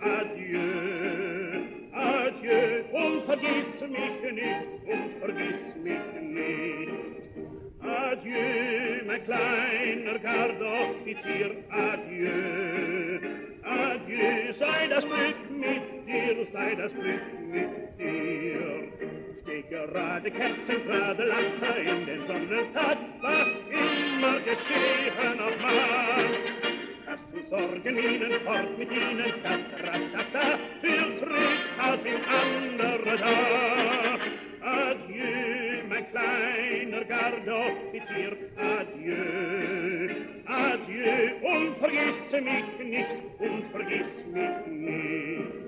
adieu, adieu, und vergiss mich nicht, und vergiss mich nicht. Adieu, mein kleiner Gardoffizier, adieu, adieu, sei das Glück mit dir, sei das Glück mit dir. Steh gerade kerzengrade lache in den Sonnentag, was immer. Hast Morgen fort mit ihnen, tatratatata, für Tricks als in anderer da. Adieu, mein kleiner Gardeoffizier, adieu, adieu, und vergiss mich nicht, und vergiss mich nicht.